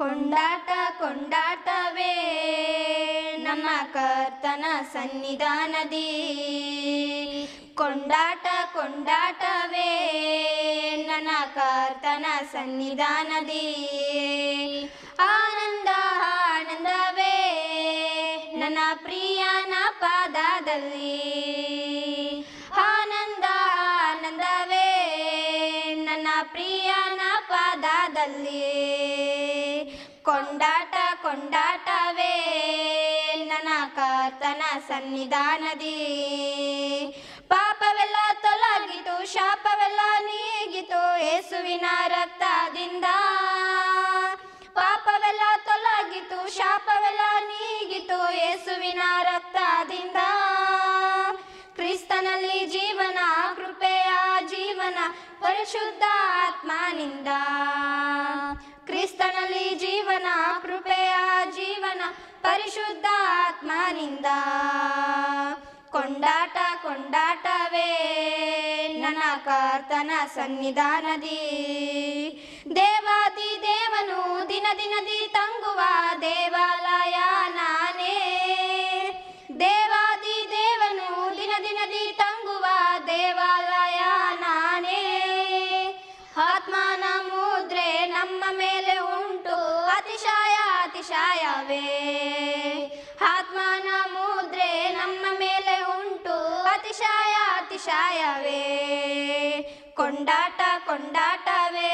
ಕೊಂಡಾಟ ಕೊಂಡಾಟವೇ. ನಮ್ಮ ಕರ್ತನ ಸನ್ನಿಧಾನದಿ. ಕೊಂಡಾಟ ಕೊಂಡಾಟವೇ. ನನ್ನ ಕರ್ತನ ಸನ್ನಿಧಾನದಿ. ಆನಂದ ಆನಂದವೇ. ನನ್ನ ಪ್ರಿಯನ ಪಾದದಲ್ಲಿ. ಕೊಂಡಾಟವೇ ನನ್ನ ಕಾತನ ಸನ್ನಿಧಾನದಿ. ಪಾಪವೆಲ್ಲ ತೊಲಗಿತು, ಶಾಪವೆಲ್ಲ ನೀಗಿತು ಯೇಸುವಿನ ರಕ್ತದಿಂದ. ಪಾಪವೆಲ್ಲ ತೊಲಗಿತು, ಶಾಪವೆಲ್ಲ ನೀಗಿತು ಯೇಸುವಿನ ರಕ್ತದಿಂದ. ಕ್ರಿಸ್ತನಲ್ಲಿ ಜೀವನ, ಕೃಪೆಯ ಜೀವನ ಪರಿಶುದ್ಧ ಆತ್ಮನಿಂದ ಕ್ರಿಸ್ತನಲ್ಲಿ ಜೀವನ ಜೀವನ ಪರಿಶುದ್ಧ ಆತ್ಮನಿಂದ ಕೊಂಡಾಟ ಕೊಂಡಾಟವೇ ನನ್ನ ಕರ್ತನ ಸನ್ನಿಧಾನದಿ. ದೇವಾದಿ ದೇವನು ದಿನ ದಿನದಿ ತಂಗುವ ದೇವಾಲಯ ನಾನೇ. ದೇವಾದಿ ದೇವನು ದಿನ ದಿನದಿ ತಂಗುವ ಕೊಂಡಾಟ ಕೊಂಡಾಟವೇ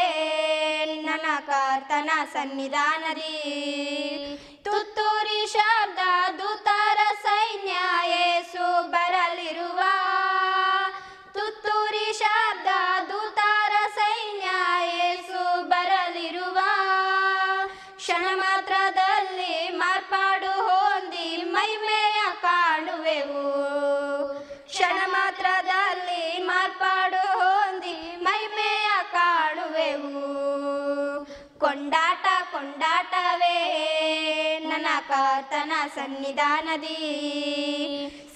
ನನ್ನ ಕರ್ತನ ಸನ್ನಿಧಾನದಿ ಕೊಂಡಾಟ ಕೊಂಡಾಟವೇ. ನನ್ನ ಕರ್ತನ ಸನ್ನಿಧಾನದಿ.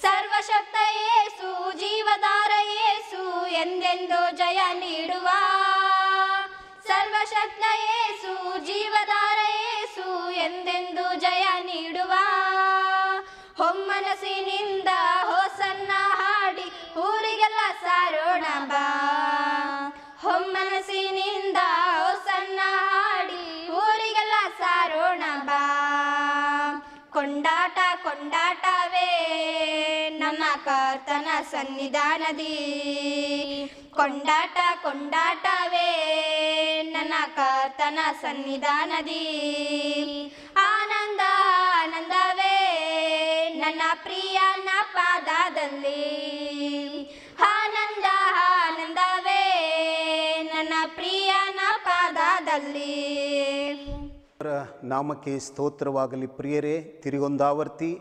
ಸರ್ವಶಕ್ತ ಯೇಸು ಜೀವದಾರ ಯೇಸು ಎಂದೆಂದು ಜಯ ನೀಡುವ. ಸರ್ವಶಕ್ತ ಯೇಸು ಜೀವದಾರ ಯೇಸು ಎಂದೆಂದು ಜಯ ನೀಡುವ. ಹೊಮ್ಮನಸಿನಿಂದ ಹೋಸನ್ನ ಹಾಡಿ, ಊರಿಗೆಲ್ಲ ಸಾರೋಣ ಬಾ ಹೊಮ್ಮನಸಿನಿಂದ ಕರ್ತನ ಸನ್ನಿಧಾನದಿ. ಕೊಂಡಾಟ ಕೊಂಡಾಟವೇ ನನ್ನ ಕರ್ತನ ಸನ್ನಿಧಾನದಿ. ಆನಂದ ಆನಂದವೇ ನನ್ನ ಪ್ರಿಯನ ಪಾದದಲ್ಲಿ ಆನಂದ ಆನಂದವೇ ನನ್ನ ಪ್ರಿಯನ ಪಾದದಲ್ಲಿ ನಾಮಕ್ಕೆ ಸ್ತೋತ್ರವಾಗಲಿ ಪ್ರಿಯರೇ, ತಿರುಗೊಂದಾವರ್ತಿ.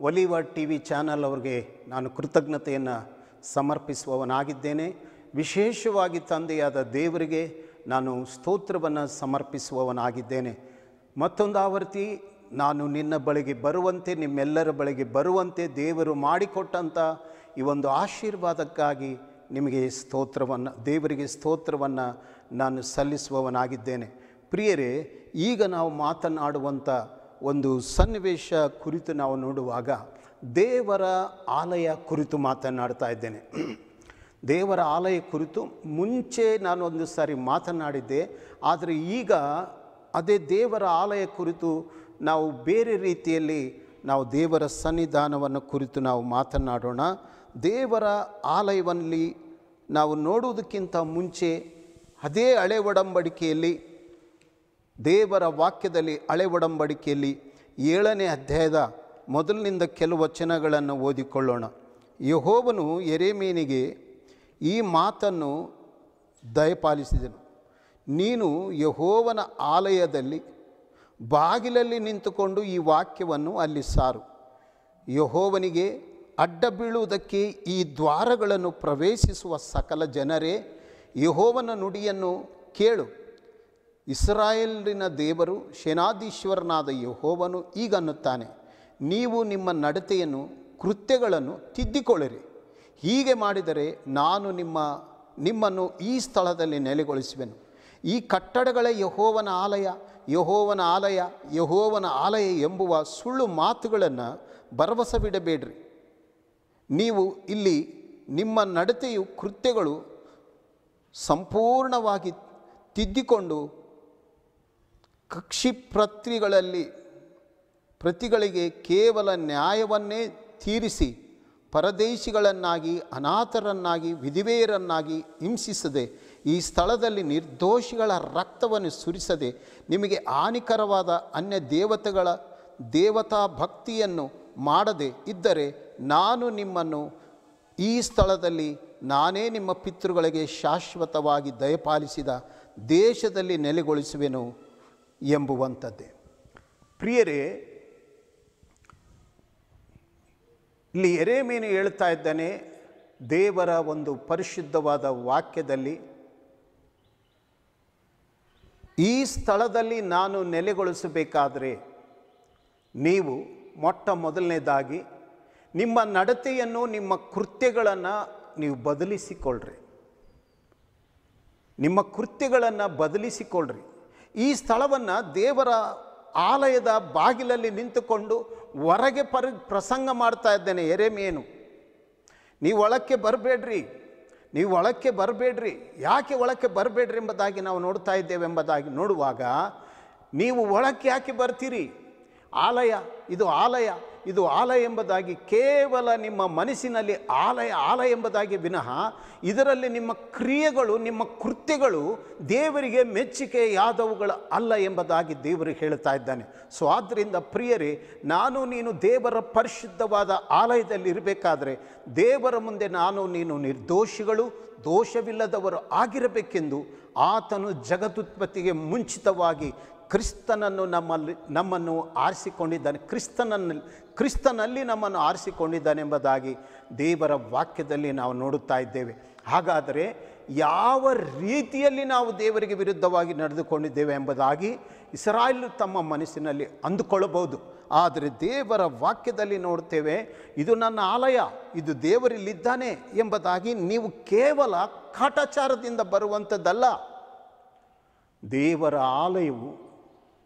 ಒಲಿವ ಟಿ ವಿ ಚಾನಲ್ ಅವ್ರಿಗೆ ನಾನು ಕೃತಜ್ಞತೆಯನ್ನು ಸಮರ್ಪಿಸುವವನಾಗಿದ್ದೇನೆ. ವಿಶೇಷವಾಗಿ ತಂದೆಯಾದ ದೇವರಿಗೆ ನಾನು ಸ್ತೋತ್ರವನ್ನು ಸಮರ್ಪಿಸುವವನಾಗಿದ್ದೇನೆ. ಮತ್ತೊಂದು ಆವರ್ತಿ ನಾನು ನಿನ್ನ ಬಳಿಗೆ ಬರುವಂತೆ, ನಿಮ್ಮೆಲ್ಲರ ಬಳಿಗೆ ಬರುವಂತೆ ದೇವರು ಮಾಡಿಕೊಟ್ಟಂಥ ಈ ಒಂದು ಆಶೀರ್ವಾದಕ್ಕಾಗಿ ನಿಮಗೆ ಸ್ತೋತ್ರವನ್ನು, ದೇವರಿಗೆ ಸ್ತೋತ್ರವನ್ನು ನಾನು ಸಲ್ಲಿಸುವವನಾಗಿದ್ದೇನೆ. ಪ್ರಿಯರೇ, ಈಗ ನಾವು ಮಾತನಾಡುವಂಥ ಒಂದು ಸನ್ನಿವೇಶ ಕುರಿತು ನಾವು ನೋಡುವಾಗ ದೇವರ ಆಲಯ ಕುರಿತು ಮಾತನಾಡ್ತಾ ಇದ್ದೇನೆ. ದೇವರ ಆಲಯ ಕುರಿತು ಮುಂಚೆ ನಾನು ಒಂದು ಸಾರಿ ಮಾತನಾಡಿದ್ದೆ, ಆದರೆ ಈಗ ಅದೇ ದೇವರ ಆಲಯ ಕುರಿತು ನಾವು ಬೇರೆ ರೀತಿಯಲ್ಲಿ ನಾವು ದೇವರ ಸನ್ನಿಧಾನವನ್ನು ಕುರಿತು ನಾವು ಮಾತನಾಡೋಣ. ದೇವರ ಆಲಯವನ್ನಲ್ಲಿ ನಾವು ನೋಡುವುದಕ್ಕಿಂತ ಮುಂಚೆ ಅದೇ ಹಳೆ ಒಡಂಬಡಿಕೆಯಲ್ಲಿ ದೇವರ ವಾಕ್ಯದಲ್ಲಿ ಹಳೆ ಒಡಂಬಡಿಕೆಯಲ್ಲಿ ಏಳನೇ ಅಧ್ಯಾಯದ ಮೊದಲಿನಿಂದ ಕೆಲವು ವಚನಗಳನ್ನು ಓದಿಕೊಳ್ಳೋಣ. ಯಹೋವನು ಎರೆಮೀನಿಗೆ ಈ ಮಾತನ್ನು ದಯಪಾಲಿಸಿದನು. ನೀನು ಯಹೋವನ ಆಲಯದಲ್ಲಿ ಬಾಗಿಲಲ್ಲಿ ನಿಂತುಕೊಂಡು ಈ ವಾಕ್ಯವನ್ನು ಅಲ್ಲಿ ಸಾರು. ಯಹೋವನಿಗೆ ಅಡ್ಡ ಬೀಳುವುದಕ್ಕೆ ಈ ದ್ವಾರಗಳನ್ನು ಪ್ರವೇಶಿಸುವ ಸಕಲ ಜನರೇ, ಯಹೋವನ ನುಡಿಯನ್ನು ಕೇಳು. ಇಸ್ರಾಯೇಲಿನ ದೇವರು ಸೇನಾಧೀಶ್ವರನಾದ ಯಹೋವನು ಈಗನ್ನುತ್ತಾನೆ ನೀವು ನಿಮ್ಮ ನಡತೆಯನ್ನು, ಕೃತ್ಯಗಳನ್ನು ತಿದ್ದಿಕೊಳ್ಳಿರಿ. ಹೀಗೆ ಮಾಡಿದರೆ ನಾನು ನಿಮ್ಮ, ನಿಮ್ಮನ್ನು ಈ ಸ್ಥಳದಲ್ಲಿ ನೆಲೆಗೊಳಿಸುವೆನು. ಈ ಕಟ್ಟಡಗಳ ಯಹೋವನ ಆಲಯ ಯಹೋವನ ಆಲಯ ಯಹೋವನ ಆಲಯ ಎಂಬುವ ಸುಳ್ಳು ಮಾತುಗಳನ್ನು ಭರವಸೆ ಬಿಡಬೇಡ್ರಿ ನೀವು ಇಲ್ಲಿ ನಿಮ್ಮ ನಡತೆಯು, ಕೃತ್ಯಗಳು ಸಂಪೂರ್ಣವಾಗಿ ತಿದ್ದಿಕೊಂಡು ಕಕ್ಷಿ ಪ್ರತಿಗಳಲ್ಲಿ ಪ್ರತಿಗಳಿಗೆ ಕೇವಲ ನ್ಯಾಯವನ್ನೇ ತೀರಿಸಿ ಪರದೇಶಿಗಳನ್ನಾಗಿ, ಅನಾಥರನ್ನಾಗಿ, ವಿಧಿವೆಯರನ್ನಾಗಿ ಹಿಂಸಿಸದೆ, ಈ ಸ್ಥಳದಲ್ಲಿ ನಿರ್ದೋಷಿಗಳ ರಕ್ತವನ್ನು ಸುರಿಸದೆ ನಿಮಗೆ ಹಾನಿಕರವಾದ ಅನ್ಯ ದೇವತೆಗಳ ದೇವತಾ ಭಕ್ತಿಯನ್ನು ಮಾಡದೆ ಇದ್ದರೆ ನಾನು ನಿಮ್ಮನ್ನು ಈ ಸ್ಥಳದಲ್ಲಿ ನಾನೇ ನಿಮ್ಮ ಪಿತೃಗಳಿಗೆ ಶಾಶ್ವತವಾಗಿ ದಯಪಾಲಿಸಿದ ದೇಶದಲ್ಲಿ ನೆಲೆಗೊಳಿಸುವೆನು. ಎಂಬುವಂಥದ್ದೇ. ಪ್ರಿಯರೇ, ಇಲ್ಲಿ ಎರೆಮೀನು ಹೇಳ್ತಾ ಇದ್ದಾನೆ, ದೇವರ ಒಂದು ಪರಿಶುದ್ಧವಾದ ವಾಕ್ಯದಲ್ಲಿ, ಈ ಸ್ಥಳದಲ್ಲಿ ನಾನು ನೆಲೆಗೊಳಿಸಬೇಕಾದರೆ ನೀವು ಮೊಟ್ಟ ಮೊದಲನೇದಾಗಿ ನಿಮ್ಮ ನಡತೆಯನ್ನು, ನಿಮ್ಮ ಕೃತ್ಯಗಳನ್ನು ನೀವು ಬದಲಿಸಿಕೊಳ್ಳ್ರಿ ನಿಮ್ಮ ಕೃತ್ಯಗಳನ್ನು ಬದಲಿಸಿಕೊಳ್ಳ್ರಿ ಈ ಸ್ಥಳವನ್ನು ದೇವರ ಆಲಯದ ಬಾಗಿಲಲ್ಲಿ ನಿಂತುಕೊಂಡು ಹೊರಗೆ ಪರಿ ಪ್ರಸಂಗ ಮಾಡ್ತಾ ಇದ್ದೇನೆ ಎರೆಮೇನು ನೀವು ಒಳಕ್ಕೆ ಬರಬೇಡ್ರಿ. ನೀವು ಒಳಕ್ಕೆ ಬರಬೇಡ್ರಿ. ಯಾಕೆ ಒಳಕ್ಕೆ ಬರಬೇಡ್ರಿ ಎಂಬುದಾಗಿ ನಾವು ನೋಡ್ತಾ ಇದ್ದೇವೆ ಎಂಬುದಾಗಿ ನೋಡುವಾಗ, ನೀವು ಒಳಕ್ಕೆ ಯಾಕೆ ಬರ್ತೀರಿ? ಆಲಯ, ಇದು ಆಲಯ. ಇದು ಆಲಯ ಎಂಬುದಾಗಿ ಕೇವಲ ನಿಮ್ಮ ಮನಸ್ಸಿನಲ್ಲಿ ಆಲಯ ಆಲಯ ಎಂಬುದಾಗಿ ವಿನಃ ಇದರಲ್ಲಿ ನಿಮ್ಮ ಕ್ರಿಯೆಗಳು, ನಿಮ್ಮ ಕೃತ್ಯಗಳು ದೇವರಿಗೆ ಮೆಚ್ಚುಗೆಯಾದವುಗಳು ಅಲ್ಲ ಎಂಬುದಾಗಿ ದೇವರು ಹೇಳ್ತಾ ಇದ್ದಾನೆ. ಸೊ ಆದ್ದರಿಂದ ಪ್ರಿಯರೇ, ನಾನು ನೀನು ದೇವರ ಪರಿಶುದ್ಧವಾದ ಆಲಯದಲ್ಲಿ ಇರಬೇಕಾದ್ರೆ ದೇವರ ಮುಂದೆ ನಾನು ನೀನು ನಿರ್ದೋಷಿಗಳು, ದೋಷವಿಲ್ಲದವರು ಆಗಿರಬೇಕೆಂದು ಆತನು ಜಗದುತ್ಪತ್ತಿಗೆ ಮುಂಚಿತವಾಗಿ ಕ್ರಿಸ್ತನನ್ನು ನಮ್ಮಲ್ಲಿ, ನಮ್ಮನ್ನು ಆರಿಸಿಕೊಂಡಿದ್ದಾನೆ. ಕ್ರಿಸ್ತನಲ್ಲಿ ಕ್ರಿಸ್ತನಲ್ಲಿ ನಮ್ಮನ್ನು ಆರಿಸಿಕೊಂಡಿದ್ದಾನೆ ಎಂಬುದಾಗಿ ದೇವರ ವಾಕ್ಯದಲ್ಲಿ ನಾವು ನೋಡುತ್ತಾ ಇದ್ದೇವೆ. ಹಾಗಾದರೆ ಯಾವ ರೀತಿಯಲ್ಲಿ ನಾವು ದೇವರಿಗೆ ವಿರುದ್ಧವಾಗಿ ನಡೆದುಕೊಂಡಿದ್ದೇವೆ ಎಂಬುದಾಗಿ ಇಸ್ರಾಯೇಲ್ ತಮ್ಮ ಮನಸ್ಸಿನಲ್ಲಿ ಅಂದುಕೊಳ್ಳಬಹುದು. ಆದರೆ ದೇವರ ವಾಕ್ಯದಲ್ಲಿ ನೋಡ್ತೇವೆ ಇದು ನನ್ನ ಆಲಯ, ಇದು ದೇವರಲ್ಲಿದ್ದಾನೆ ಎಂಬುದಾಗಿ ನೀವು ಕೇವಲ ಕಾಟಾಚಾರದಿಂದ ಬರುವಂಥದ್ದಲ್ಲ. ದೇವರ ಆಲಯವು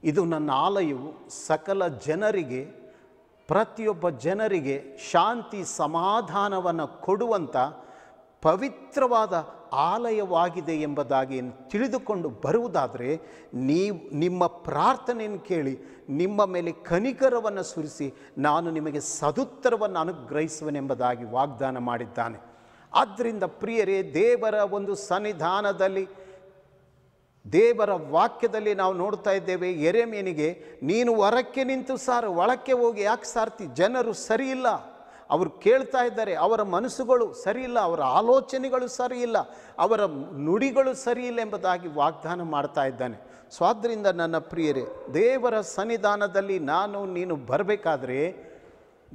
ಇದು ನನ್ನ ಆಲಯವು ಸಕಲ ಜನರಿಗೆ, ಪ್ರತಿಯೊಬ್ಬ ಜನರಿಗೆ ಶಾಂತಿ ಸಮಾಧಾನವನ್ನು ಕೊಡುವಂಥ ಪವಿತ್ರವಾದ ಆಲಯವಾಗಿದೆ ಎಂಬುದಾಗಿ ತಿಳಿದುಕೊಂಡು ಬರುವುದಾದರೆ, ನೀವು ನಿಮ್ಮ ಪ್ರಾರ್ಥನೆಯನ್ನು ಕೇಳಿ, ನಿಮ್ಮ ಮೇಲೆ ಕನಿಕರವನ್ನು ಸುರಿಸಿ, ನಾನು ನಿಮಗೆ ಸದುತ್ತರವನ್ನು ಅನುಗ್ರಹಿಸುವನೆಂಬುದಾಗಿ ವಾಗ್ದಾನ ಮಾಡಿದ್ದಾನೆ. ಆದ್ದರಿಂದ ಪ್ರಿಯರೇ, ದೇವರ ಒಂದು ಸನ್ನಿಧಾನದಲ್ಲಿ ದೇವರ ವಾಕ್ಯದಲ್ಲಿ ನಾವು ನೋಡ್ತಾ ಇದ್ದೇವೆ ಎರೆಮೇನಿಗೆ ನೀನು ಹೊರಕ್ಕೆ ನಿಂತು ಸಾರು, ಒಳಕ್ಕೆ ಹೋಗಿ ಯಾಕೆ ಸಾರ್ತಿ? ಜನರು ಸರಿಯಿಲ್ಲ ಅವರು ಕೇಳ್ತಾ ಇದ್ದಾರೆ, ಅವರ ಮನಸ್ಸುಗಳು ಸರಿಯಿಲ್ಲ ಅವರ ಆಲೋಚನೆಗಳು ಸರಿಯಿಲ್ಲ ಅವರ ನುಡಿಗಳು ಸರಿಯಿಲ್ಲ ಎಂಬುದಾಗಿ ವಾಗ್ದಾನ ಮಾಡ್ತಾ ಇದ್ದಾನೆ. ಸೊ ಆದ್ದರಿಂದ ನನ್ನ ಪ್ರಿಯರೇ, ದೇವರ ಸನ್ನಿಧಾನದಲ್ಲಿ ನಾನು, ನೀನು ಬರಬೇಕಾದ್ರೆ,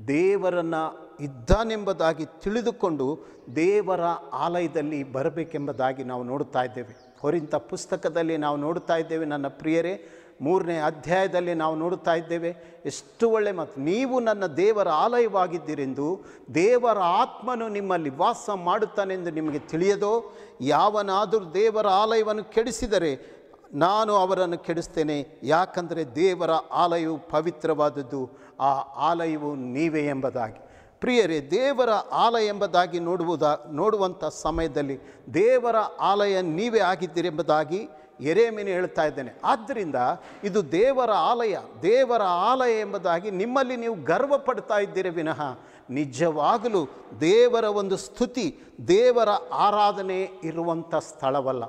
ದೇವರನ್ನು ಇದ್ದಾನೆಂಬುದಾಗಿ ತಿಳಿದುಕೊಂಡು ದೇವರ ಆಲಯದಲ್ಲಿ ಬರಬೇಕೆಂಬುದಾಗಿ ನಾವು ನೋಡ್ತಾ ಇದ್ದೇವೆ. ಹೊರಿಂತ ಪುಸ್ತಕದಲ್ಲಿ ನಾವು ನೋಡ್ತಾ ಇದ್ದೇವೆ, ನನ್ನ ಪ್ರಿಯರೇ, ಮೂರನೇ ಅಧ್ಯಾಯದಲ್ಲಿ ನಾವು ನೋಡುತ್ತಾ ಇದ್ದೇವೆ, ಎಷ್ಟು ಒಳ್ಳೆ ಮತ್ತು ನೀವು ನನ್ನ ದೇವರ ಆಲಯವಾಗಿದ್ದೀರೆಂದು, ದೇವರ ಆತ್ಮನು ನಿಮ್ಮಲ್ಲಿ ವಾಸ ಮಾಡುತ್ತಾನೆಂದು ನಿಮಗೆ ತಿಳಿಯದೋ, ಯಾವನಾದರೂ ದೇವರ ಆಲಯವನ್ನು ಕೆಡಿಸಿದರೆ ನಾನು ಅವರನ್ನು ಕೆಡಿಸ್ತೇನೆ. ಯಾಕಂದರೆ ದೇವರ ಆಲಯವು ಪವಿತ್ರವಾದದ್ದು, ಆ ಆಲಯವು ನೀವೇ ಎಂಬುದಾಗಿ. ಪ್ರಿಯರೇ, ದೇವರ ಆಲಯ ಎಂಬುದಾಗಿ ನೋಡುವುದ, ನೋಡುವಂಥ ಸಮಯದಲ್ಲಿ ದೇವರ ಆಲಯ ನೀವೇ ಆಗಿದ್ದೀರಿ ಎಂಬುದಾಗಿ ಎರೆಮೀನು ಹೇಳ್ತಾ ಇದ್ದೇನೆ. ಆದ್ದರಿಂದ ಇದು ದೇವರ ಆಲಯ ದೇವರ ಆಲಯ ಎಂಬುದಾಗಿ ನಿಮ್ಮಲ್ಲಿ ನೀವು ಗರ್ವ ಪಡ್ತಾ ಇದ್ದೀರಿ ವಿನಃ ನಿಜವಾಗಲೂ ದೇವರ ಒಂದು ಸ್ತುತಿ, ದೇವರ ಆರಾಧನೆ ಇರುವಂಥ ಸ್ಥಳವಲ್ಲ.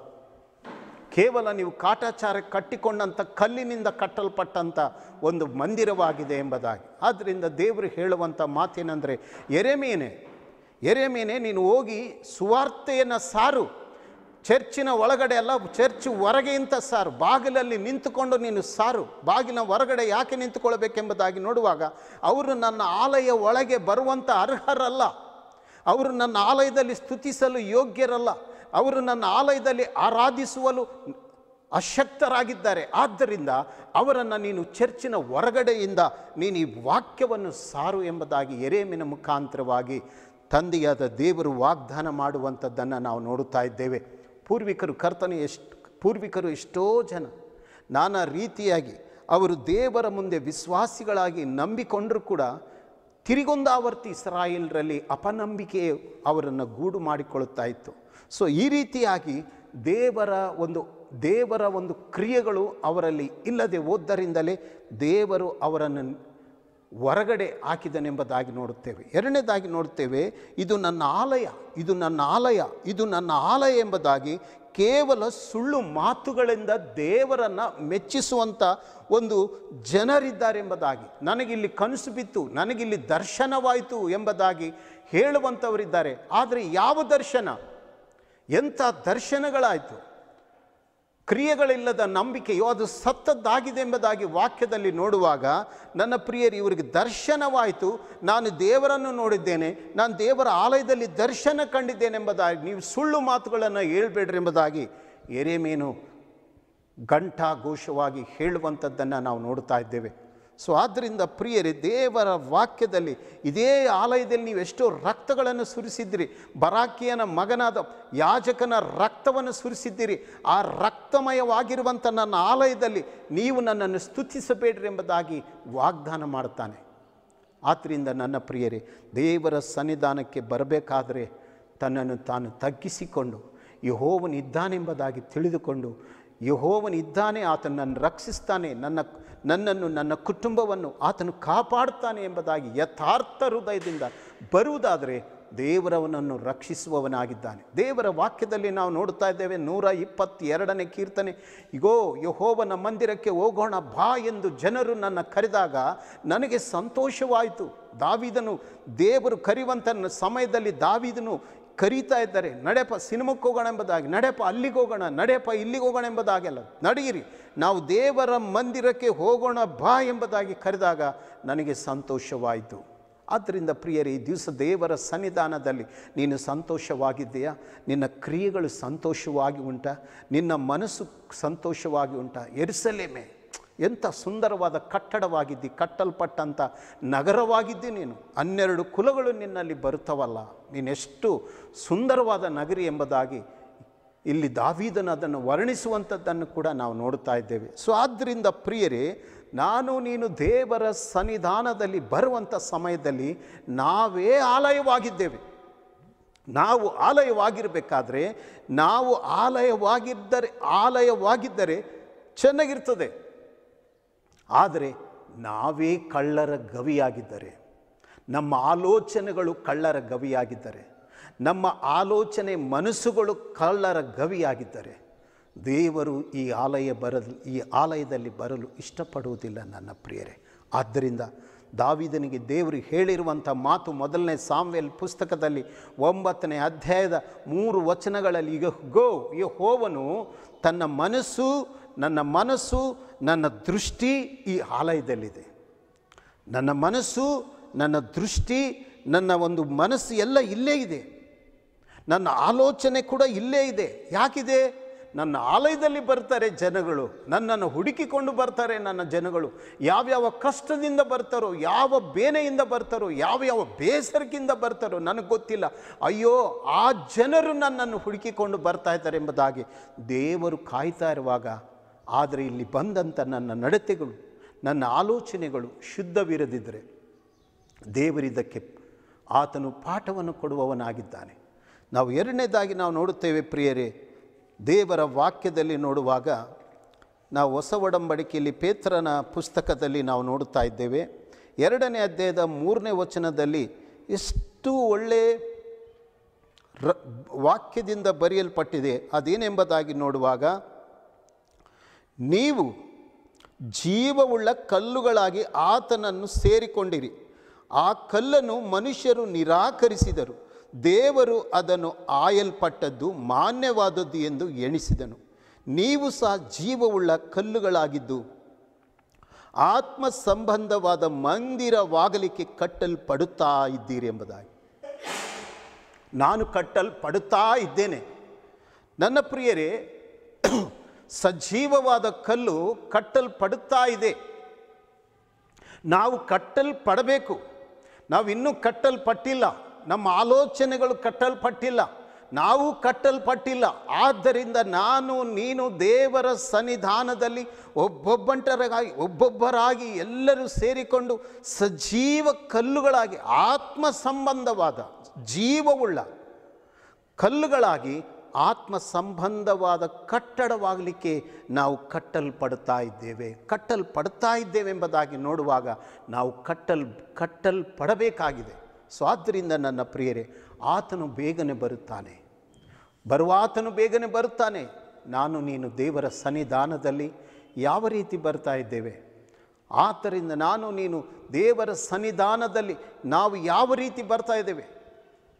ಕೇವಲ ನೀವು ಕಾಟಾಚಾರಕ್ಕೆ ಕಟ್ಟಿಕೊಂಡಂಥ ಕಲ್ಲಿನಿಂದ ಕಟ್ಟಲ್ಪಟ್ಟಂಥ ಒಂದು ಮಂದಿರವಾಗಿದೆ ಎಂಬುದಾಗಿ. ಆದ್ದರಿಂದ ದೇವರು ಹೇಳುವಂಥ ಮಾತೇನೆಂದರೆ, ಎರೆಮೇನೆ ಎರೆಮೇನೆ, ನೀನು ಹೋಗಿ ಸುವಾರ್ತೆಯನ್ನು ಸಾರು. ಚರ್ಚಿನ ಒಳಗಡೆ ಅಲ್ಲ, ಚರ್ಚ್ ಹೊರಗೆ ಇಂಥ ಸಾರು. ಬಾಗಿಲಲ್ಲಿ ನಿಂತುಕೊಂಡು ನೀನು ಸಾರು. ಬಾಗಿಲ ಹೊರಗಡೆ ಯಾಕೆ ನಿಂತುಕೊಳ್ಬೇಕೆಂಬುದಾಗಿ ನೋಡುವಾಗ, ಅವರು ನನ್ನ ಆಲಯ ಒಳಗೆ ಬರುವಂಥ ಅರ್ಹರಲ್ಲ. ಅವರು ನನ್ನ ಆಲಯದಲ್ಲಿ ಸ್ತುತಿಸಲು ಯೋಗ್ಯರಲ್ಲ. ಅವರು ನನ್ನ ಆಲಯದಲ್ಲಿ ಆರಾಧಿಸುವಲು ಅಶಕ್ತರಾಗಿದ್ದಾರೆ. ಆದ್ದರಿಂದ ಅವರನ್ನು ನೀನು ಚರ್ಚಿನ ಹೊರಗಡೆಯಿಂದ ನೀನು ಈ ವಾಕ್ಯವನ್ನು ಸಾರು ಎಂಬುದಾಗಿ ಎರೇಮಿನ ಮುಖಾಂತರವಾಗಿ ತಂದೆಯಾದ ದೇವರು ವಾಗ್ದಾನ ಮಾಡುವಂಥದ್ದನ್ನು ನಾವು ನೋಡುತ್ತಾ ಇದ್ದೇವೆ. ಪೂರ್ವಿಕರು ಕರ್ತನೆ ಎಷ್ಟು, ಪೂರ್ವಿಕರು ಎಷ್ಟೋ ಜನ ನಾನಾ ರೀತಿಯಾಗಿ ಅವರು ದೇವರ ಮುಂದೆ ವಿಶ್ವಾಸಿಗಳಾಗಿ ನಂಬಿಕೊಂಡರೂ ಕೂಡ ತಿರಿಗೊಂದಾವರ್ತಿ ಇಸ್ರಾಯೇಲ್ರಲ್ಲಿ ಅಪನಂಬಿಕೆ ಅವರನ್ನು ಗೂಡು ಮಾಡಿಕೊಳ್ಳುತ್ತಾ ಇತ್ತು. ಸೊ ಈ ರೀತಿಯಾಗಿ ದೇವರ ಒಂದು ದೇವರ ಒಂದು ಕ್ರಿಯೆಗಳು ಅವರಲ್ಲಿ ಇಲ್ಲದೆ ಹೋದ್ದರಿಂದಲೇ ದೇವರು ಅವರನ್ನು ಹೊರಗಡೆ ಹಾಕಿದನೆಂಬುದಾಗಿ ನೋಡುತ್ತೇವೆ. ಎರಡನೇದಾಗಿ ನೋಡುತ್ತೇವೆ, ಇದು ನನ್ನ ಆಲಯ, ಇದು ನನ್ನ ಆಲಯ, ಇದು ನನ್ನ ಆಲಯ ಎಂಬುದಾಗಿ ಕೇವಲ ಸುಳ್ಳು ಮಾತುಗಳಿಂದ ದೇವರನ್ನು ಮೆಚ್ಚಿಸುವಂಥ ಒಂದು ಜನರಿದ್ದಾರೆಂಬುದಾಗಿ ನನಗಿಲ್ಲಿ ಕನಸು ಬಿತ್ತು, ನನಗಿಲ್ಲಿ ದರ್ಶನವಾಯಿತು ಎಂಬುದಾಗಿ ಹೇಳುವಂಥವರಿದ್ದಾರೆ ಆದರೆ ಯಾವ ದರ್ಶನ? ಎಂಥ ದರ್ಶನಗಳಾಯಿತು? ಕ್ರಿಯೆಗಳಿಲ್ಲದ ನಂಬಿಕೆಯು ಅದು ಸತ್ತದ್ದಾಗಿದೆ ಎಂಬುದಾಗಿ ವಾಕ್ಯದಲ್ಲಿ ನೋಡುವಾಗ, ನನ್ನ ಪ್ರಿಯರು, ಇವರಿಗೆ ದರ್ಶನವಾಯಿತು. ನಾನು ದೇವರನ್ನು ನೋಡಿದ್ದೇನೆ. ನಾನು ದೇವರ ಆಲಯದಲ್ಲಿ ದರ್ಶನ ಕಂಡಿದ್ದೇನೆಂಬುದಾಗಿ ನೀವು ಸುಳ್ಳು ಮಾತುಗಳನ್ನು ಹೇಳ್ಬೇಡ್ರಿ ಎಂಬುದಾಗಿ ಎರೆಮೇನು ಘಂಟಾಘೋಷವಾಗಿ ಹೇಳುವಂಥದ್ದನ್ನು ನಾವು ನೋಡ್ತಾ ಇದ್ದೇವೆ. ಸೊ ಆದ್ದರಿಂದ ಪ್ರಿಯರೇ, ದೇವರ ವಾಕ್ಯದಲ್ಲಿ, ಇದೇ ಆಲಯದಲ್ಲಿ ನೀವು ಎಷ್ಟೋ ರಕ್ತಗಳನ್ನು ಸುರಿಸಿದ್ದೀರಿ. ಬರಾಕಿಯನ ಮಗನಾದ ಯಾಜಕನ ರಕ್ತವನ್ನು ಸುರಿಸಿದ್ದೀರಿ. ಆ ರಕ್ತಮಯವಾಗಿರುವಂಥ ನನ್ನ ಆಲಯದಲ್ಲಿ ನೀವು ನನ್ನನ್ನು ಸ್ತುತಿಸಬೇಡ್ರಿ ಎಂಬುದಾಗಿ ವಾಗ್ದಾನ ಮಾಡ್ತಾನೆ ಆದ್ದರಿಂದ ನನ್ನ ಪ್ರಿಯರೇ, ದೇವರ ಸನ್ನಿಧಾನಕ್ಕೆ ಬರಬೇಕಾದರೆ ತನ್ನನ್ನು ತಾನು ತಗ್ಗಿಸಿಕೊಂಡು ಯಹೋವನಿದ್ದಾನೆಂಬುದಾಗಿ ತಿಳಿದುಕೊಂಡು ಯಹೋವನಿದ್ದಾನೆ ಆತನನ್ನು ರಕ್ಷಿಸ್ತಾನೆ, ನನ್ನ ನನ್ನನ್ನು ನನ್ನ ಕುಟುಂಬವನ್ನು ಆತನು ಕಾಪಾಡ್ತಾನೆ ಎಂಬುದಾಗಿ ಯಥಾರ್ಥ ಹೃದಯದಿಂದ ಬರುವುದಾದರೆ ದೇವರವನನ್ನು ರಕ್ಷಿಸುವವನಾಗಿದ್ದಾನೆ. ದೇವರ ವಾಕ್ಯದಲ್ಲಿ ನಾವು ನೋಡ್ತಾ ಇದ್ದೇವೆ, ನೂರ ಇಪ್ಪತ್ತೆರಡನೇ ಕೀರ್ತನೆ, ಇಗೋ, ಯಹೋವನ ಮಂದಿರಕ್ಕೆ ಹೋಗೋಣ, ಬಾ ಎಂದು ಜನರು ನನ್ನ ಕರೆದಾಗ ನನಗೆ ಸಂತೋಷವಾಯಿತು. ದಾವಿದನು ದೇವರು ಕರೆಯುವಂಥ ಸಮಯದಲ್ಲಿ ದಾವಿದನು ಕರೀತಾ ಇದ್ದಾರೆ. ನಡೆಪ, ಸಿನಿಮಾಕ್ಕೆ ಹೋಗೋಣ ಎಂಬುದಾಗಿ, ನಡೆಪ, ಅಲ್ಲಿಗೆ ಹೋಗೋಣ, ನಡೆಪ, ಇಲ್ಲಿಗೆ ಹೋಗೋಣ ಎಂಬುದಾಗೆಲ್ಲ ನಡೆಯಿರಿ ನಾವು ದೇವರ ಮಂದಿರಕ್ಕೆ ಹೋಗೋಣ ಬಾ ಎಂಬುದಾಗಿ ಕರೆದಾಗ ನನಗೆ ಸಂತೋಷವಾಯಿತು. ಆದ್ದರಿಂದ ಪ್ರಿಯರೇ, ಈ ದಿವಸ ದೇವರ ಸನ್ನಿಧಾನದಲ್ಲಿ ನೀನು ಸಂತೋಷವಾಗಿದ್ದೀಯಾ? ನಿನ್ನ ಕ್ರಿಯೆಗಳು ಸಂತೋಷವಾಗಿ ಉಂಟ? ನಿನ್ನ ಮನಸ್ಸು ಸಂತೋಷವಾಗಿ ಉಂಟ? ಎರಿಸಲೇಮೆ ಎಂಥ ಸುಂದರವಾದ ಕಟ್ಟಡವಾಗಿದ್ದಿ, ಕಟ್ಟಲ್ಪಟ್ಟಂಥ ನಗರವಾಗಿದ್ದಿ ನೀನು. ಹನ್ನೆರಡು ಕುಲಗಳು ನಿನ್ನಲ್ಲಿ ಬರುತ್ತವಲ್ಲ. ನೀನೆಷ್ಟು ಸುಂದರವಾದ ನಗರಿ ಎಂಬುದಾಗಿ ಇಲ್ಲಿ ದಾವೀದನ ಅದನ್ನು ವರ್ಣಿಸುವಂಥದ್ದನ್ನು ಕೂಡ ನಾವು ನೋಡ್ತಾ ಇದ್ದೇವೆ. ಸೊ ಆದ್ದರಿಂದ ಪ್ರಿಯರೇ, ನಾನು ನೀನು ದೇವರ ಸನ್ನಿಧಾನದಲ್ಲಿ ಬರುವಂಥ ಸಮಯದಲ್ಲಿ ನಾವೇ ಆಲಯವಾಗಿದ್ದೇವೆ. ನಾವು ಆಲಯವಾಗಿರಬೇಕಾದ್ರೆ, ನಾವು ಆಲಯವಾಗಿದ್ದರೆ ಆಲಯವಾಗಿದ್ದರೆ ಚೆನ್ನಾಗಿರ್ತದೆ. ಆದರೆ ನಾವೇ ಕಳ್ಳರ ಗವಿಯಾಗಿದ್ದರೆ, ನಮ್ಮ ಆಲೋಚನೆಗಳು ಕಳ್ಳರ ಗವಿಯಾಗಿದ್ದರೆ, ನಮ್ಮ ಆಲೋಚನೆ ಮನಸ್ಸುಗಳು ಕಳ್ಳರ ಗವಿಯಾಗಿದ್ದರೆ, ದೇವರು ಈ ಆಲಯ ಬರಲು ಈ ಆಲಯದಲ್ಲಿ ಬರಲು ಇಷ್ಟಪಡುವುದಿಲ್ಲ ನನ್ನ ಪ್ರಿಯರೇ. ಆದ್ದರಿಂದ ದಾವಿದನಿಗೆ ದೇವರು ಹೇಳಿರುವಂಥ ಮಾತು ಮೊದಲನೇ ಸಾಮ್ವೆಲ್ ಪುಸ್ತಕದಲ್ಲಿ ಒಂಬತ್ತನೇ ಅಧ್ಯಾಯದ ಮೂರು ವಚನಗಳಲ್ಲಿ ಈಗ ಗೋ ಈ ಹೋವನು ತನ್ನ ಮನಸ್ಸು ನನ್ನ ಮನಸ್ಸು, ನನ್ನ ದೃಷ್ಟಿ ಈ ಆಲಯದಲ್ಲಿದೆ. ನನ್ನ ಮನಸ್ಸು, ನನ್ನ ದೃಷ್ಟಿ, ನನ್ನ ಒಂದು ಮನಸ್ಸು ಎಲ್ಲ ಇಲ್ಲೇ ಇದೆ. ನನ್ನ ಆಲೋಚನೆ ಕೂಡ ಇಲ್ಲೇ ಇದೆ. ಯಾಕಿದೆ? ನನ್ನ ಆಲಯದಲ್ಲಿ ಬರ್ತಾರೆ ಜನಗಳು. ನನ್ನನ್ನು ಹುಡುಕಿಕೊಂಡು ಬರ್ತಾರೆ ನನ್ನ ಜನಗಳು. ಯಾವ್ಯಾವ ಕಷ್ಟದಿಂದ ಬರ್ತಾರೋ, ಯಾವ ಬೇನೆಯಿಂದ ಬರ್ತಾರೋ ಯಾವ ಬೇಸರಕ್ಕಿಂದ ಬರ್ತಾರೋ ನನಗೆ ಗೊತ್ತಿಲ್ಲ. ಅಯ್ಯೋ, ಆ ಜನರು ನನ್ನನ್ನು ಹುಡುಕಿಕೊಂಡು ಬರ್ತಾ ಇದ್ದಾರೆ ಎಂಬುದಾಗಿ ದೇವರು ಕಾಯ್ತಾ ಇರುವಾಗ ಆದರೆ ಇಲ್ಲಿ ಬಂದಂಥ ನನ್ನ ನಡತೆಗಳು, ನನ್ನ ಆಲೋಚನೆಗಳು ಶುದ್ಧವಿರದಿದ್ದರೆ ದೇವರಿದ್ದಕ್ಕೆ ಆತನು ಪಾಠವನ್ನು ಕೊಡುವವನಾಗಿದ್ದಾನೆ. ನಾವು ಎರಡನೇದಾಗಿ ನಾವು ನೋಡುತ್ತೇವೆ ಪ್ರಿಯರೇ, ದೇವರ ವಾಕ್ಯದಲ್ಲಿ ನೋಡುವಾಗ ನಾವು ಹೊಸ ಒಡಂಬಡಿಕೆಯಲ್ಲಿ ಪೇತ್ರನ ಪುಸ್ತಕದಲ್ಲಿ ನಾವು ನೋಡುತ್ತಾ ಇದ್ದೇವೆ. ಎರಡನೇ ಅಧ್ಯಾಯದ ಮೂರನೇ ವಚನದಲ್ಲಿ ಎಷ್ಟು ಒಳ್ಳೆ ವಾಕ್ಯದಿಂದ ಬರೆಯಲ್ಪಟ್ಟಿದೆ, ಅದೇನೆಂಬುದಾಗಿ ನೋಡುವಾಗ ನೀವು ಜೀವವುಳ್ಳ ಕಲ್ಲುಗಳಾಗಿ ಆತನನ್ನು ಸೇರಿಕೊಂಡಿರಿ. ಆ ಕಲ್ಲನ್ನು ಮನುಷ್ಯರು ನಿರಾಕರಿಸಿದರು. ದೇವರು ಅದನ್ನು ಆಯಲ್ಪಟ್ಟದ್ದು ಮಾನ್ಯವಾದದ್ದು ಎಂದು ಎಣಿಸಿದನು. ನೀವು ಸಹ ಜೀವವುಳ್ಳ ಕಲ್ಲುಗಳಾಗಿದ್ದು ಆತ್ಮ ಸಂಬಂಧವಾದ ಮಂದಿರವಾಗಲಿಕ್ಕೆ ಕಟ್ಟಲ್ಪಡುತ್ತಾ ಇದ್ದೀರಿ ಎಂಬುದಾಗಿ. ನಾನು ಕಟ್ಟಲ್ಪಡುತ್ತಾ ಇದ್ದೇನೆ. ನನ್ನ ಪ್ರಿಯರೇ ಸಜೀವವಾದ ಕಲ್ಲು ಕಟ್ಟಲ್ಪಡುತ್ತಾ ಇದೆ. ನಾವು ಕಟ್ಟಲ್ಪಡಬೇಕು. ನಾವು ಇನ್ನೂ ಕಟ್ಟಲ್ಪಟ್ಟಿಲ್ಲ. ನಮ್ಮ ಆಲೋಚನೆಗಳು ಕಟ್ಟಲ್ಪಟ್ಟಿಲ್ಲ. ನಾವು ಕಟ್ಟಲ್ಪಟ್ಟಿಲ್ಲ. ಆದ್ದರಿಂದ ನಾನು, ನೀನು ದೇವರ ಸನ್ನಿಧಾನದಲ್ಲಿ ಒಬ್ಬೊಬ್ಬಂಟರಾಗಿ, ಒಬ್ಬೊಬ್ಬರಾಗಿ ಎಲ್ಲರೂ ಸೇರಿಕೊಂಡು ಸಜೀವ ಕಲ್ಲುಗಳಾಗಿ ಆತ್ಮ ಸಂಬಂಧವಾದ ಜೀವವುಳ್ಳ ಕಲ್ಲುಗಳಾಗಿ ಆತ್ಮ ಸಂಬಂಧವಾದ ಕಟ್ಟಡವಾಗಲಿಕ್ಕೆ ನಾವು ಕಟ್ಟಲ್ಪಡ್ತಾ ಇದ್ದೇವೆ. ಕಟ್ಟಲ್ಪಡ್ತಾ ಇದ್ದೇವೆ ಎಂಬುದಾಗಿ ನೋಡುವಾಗ ನಾವು ಕಟ್ಟಲ್, ಕಟ್ಟಲ್ಪಡಬೇಕಾಗಿದೆ. ಸೊ ಆದ್ದರಿಂದ ನನ್ನ ಪ್ರಿಯರೇ, ಆತನು ಬೇಗನೆ ಬರುತ್ತಾನೆ. ಬರುವ ಆತನು ಬೇಗನೆ ಬರುತ್ತಾನೆ. ನಾನು ನೀನು ದೇವರ ಸನ್ನಿಧಾನದಲ್ಲಿ ಯಾವ ರೀತಿ ಬರ್ತಾ ಇದ್ದೇವೆ? ಆದ್ದರಿಂದ ನಾನು ನೀನು ದೇವರ ಸನ್ನಿಧಾನದಲ್ಲಿ ನಾವು ಯಾವ ರೀತಿ ಬರ್ತಾ ಇದ್ದೇವೆ?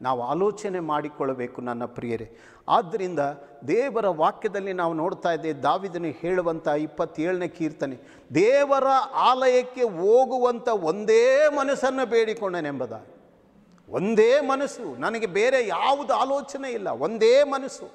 ನಾವು ಆಲೋಚನೆ ಮಾಡಿಕೊಳ್ಳಬೇಕು ನನ್ನ ಪ್ರಿಯರೇ. ಆದ್ದರಿಂದ ದೇವರ ವಾಕ್ಯದಲ್ಲಿ ನಾವು ನೋಡ್ತಾ ಇದ್ದೇವೆ ದಾವಿದನು ಹೇಳುವಂಥ ಇಪ್ಪತ್ತೇಳನೇ ಕೀರ್ತನೆ, ದೇವರ ಆಲಯಕ್ಕೆ ಹೋಗುವಂಥ ಒಂದೇ ಮನಸ್ಸನ್ನು ಬೇಡಿಕೊಂಡನೆಂಬುದಾಗಿ. ಒಂದೇ ಮನಸ್ಸು, ನನಗೆ ಬೇರೆ ಯಾವುದು ಆಲೋಚನೆ ಇಲ್ಲ, ಒಂದೇ ಮನಸ್ಸು.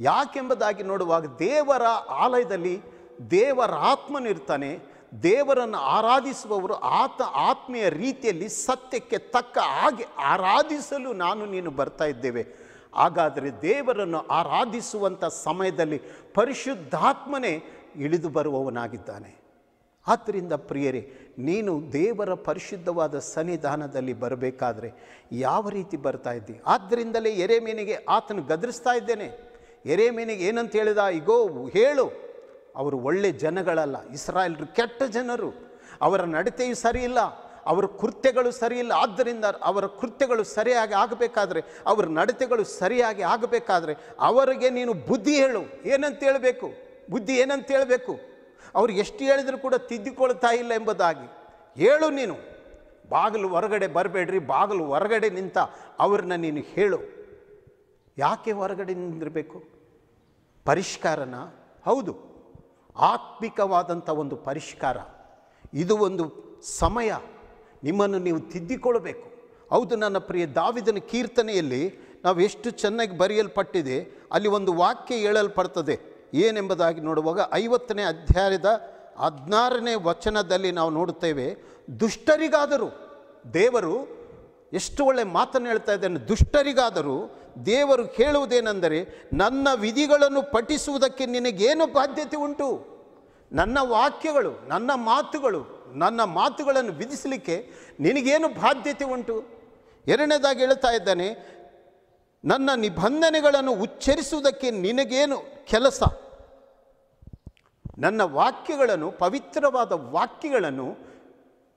ಯಾಕೆಂಬುದಾಗಿ ನೋಡುವಾಗ ದೇವರ ಆಲಯದಲ್ಲಿ ದೇವರ ಆತ್ಮನಿರ್ತಾನೆ ದೇವರನ್ನು ಆರಾಧಿಸುವವರು ಆತ ಆತ್ಮೀಯ ರೀತಿಯಲ್ಲಿ ಸತ್ಯಕ್ಕೆ ತಕ್ಕ ಹಾಗೆ ಆರಾಧಿಸಲು ನಾನು ನೀನು ಬರ್ತಾ ಇದ್ದೇವೆ. ಹಾಗಾದರೆ ದೇವರನ್ನು ಆರಾಧಿಸುವಂಥ ಸಮಯದಲ್ಲಿ ಪರಿಶುದ್ಧಾತ್ಮನೇ ಇಳಿದು ಬರುವವನಾಗಿದ್ದಾನೆ. ಆದ್ದರಿಂದ ಪ್ರಿಯರೇ, ನೀನು ದೇವರ ಪರಿಶುದ್ಧವಾದ ಸನ್ನಿಧಾನದಲ್ಲಿ ಬರಬೇಕಾದ್ರೆ ಯಾವ ರೀತಿ ಬರ್ತಾ ಇದ್ದಿ? ಆದ್ದರಿಂದಲೇ ಎರೆಮೀನಿಗೆ ಆತನು ಗದರಿಸ್ತಾ ಇದ್ದೇನೆ. ಎರೆಮೀನಿಗೆ ಏನಂತ ಹೇಳಿದ? ಈಗೋ ಹೇಳು. ಅವರು ಒಳ್ಳೆ ಜನಗಳಲ್ಲ. ಇಸ್ರಾಯೇಲ್ರು ಕೆಟ್ಟ ಜನರು. ಅವರ ನಡತೆಯು ಸರಿಯಿಲ್ಲ. ಅವರ ಕೃತ್ಯಗಳು ಸರಿಯಿಲ್ಲ. ಆದ್ದರಿಂದ ಅವರ ಕೃತ್ಯಗಳು ಸರಿಯಾಗಿ ಆಗಬೇಕಾದ್ರೆ, ಅವರ ನಡತೆಗಳು ಸರಿಯಾಗಿ ಆಗಬೇಕಾದ್ರೆ ಅವರಿಗೆ ನೀನು ಬುದ್ಧಿ ಹೇಳು. ಏನಂತ ಹೇಳಬೇಕು? ಬುದ್ಧಿ ಏನಂತ ಹೇಳಬೇಕು? ಅವ್ರು ಎಷ್ಟು ಹೇಳಿದ್ರು ಕೂಡ ತಿದ್ದಿಕೊಳ್ತಾ ಇಲ್ಲ ಎಂಬುದಾಗಿ. ಹೇಳು ನೀನು. ಬಾಗಿಲು ಹೊರಗಡೆ ಬರಬೇಡ್ರಿ. ಬಾಗಿಲು ಹೊರಗಡೆ ನಿಂತ ಅವ್ರನ್ನ ನೀನು ಹೇಳು. ಯಾಕೆ ಹೊರಗಡೆ ನಿಂದಿರಬೇಕು? ಪರಿಷ್ಕಾರನ? ಹೌದು. ಆತ್ಮಿಕವಾದಂಥ ಒಂದು ಪರಿಷ್ಕಾರ. ಇದು ಒಂದು ಸಮಯ. ನಿಮ್ಮನ್ನು ನೀವು ತಿದ್ದಿಕೊಳ್ಳಬೇಕು. ಹೌದು ನನ್ನ ಪ್ರಿಯ, ದಾವಿದನ ಕೀರ್ತನೆಯಲ್ಲಿ ನಾವು ಎಷ್ಟು ಚೆನ್ನಾಗಿ ಬರೆಯಲ್ಪಟ್ಟಿದೆ, ಅಲ್ಲಿ ಒಂದು ವಾಕ್ಯ ಹೇಳಲ್ಪಡ್ತದೆ. ಏನೆಂಬುದಾಗಿ ನೋಡುವಾಗ ಐವತ್ತನೇ ಅಧ್ಯಾಯದ ಹದಿನಾರನೇ ವಚನದಲ್ಲಿ ನಾವು ನೋಡುತ್ತೇವೆ, ದುಷ್ಟರಿಗಾದರೂ ದೇವರು ಎಷ್ಟು ಒಳ್ಳೆ ಮಾತನ್ನು ಹೇಳ್ತಾ ಇದ್ದಾನೆ, ದುಷ್ಟರಿಗಾದರೂ ದೇವರು ಹೇಳುವುದೇನೆಂದರೆ, ನನ್ನ ವಿಧಿಗಳನ್ನು ಪಠಿಸುವುದಕ್ಕೆ ನಿನಗೇನು ಬಾಧ್ಯತೆ ಉಂಟು? ನನ್ನ ವಾಕ್ಯಗಳು, ನನ್ನ ಮಾತುಗಳು, ನನ್ನ ಮಾತುಗಳನ್ನು ವಿಧಿಸಲಿಕ್ಕೆ ನಿನಗೇನು ಬಾಧ್ಯತೆ ಉಂಟು? ಎರಡನೇದಾಗಿ ಹೇಳ್ತಾ ಇದ್ದಾನೆ, ನನ್ನ ನಿಬಂಧನೆಗಳನ್ನು ಉಚ್ಚರಿಸುವುದಕ್ಕೆ ನಿನಗೇನು ಕೆಲಸ? ನನ್ನ ವಾಕ್ಯಗಳನ್ನು, ಪವಿತ್ರವಾದ ವಾಕ್ಯಗಳನ್ನು